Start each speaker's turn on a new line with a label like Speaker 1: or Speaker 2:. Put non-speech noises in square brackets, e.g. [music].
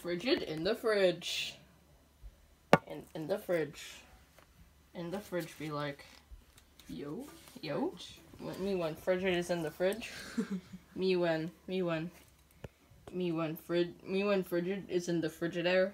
Speaker 1: Frigid in the fridge. In in the fridge. In the fridge be like, yo, yo. Me when frigid is in the fridge. [laughs] me when me when me when frid me when frigid is in the frigidaire.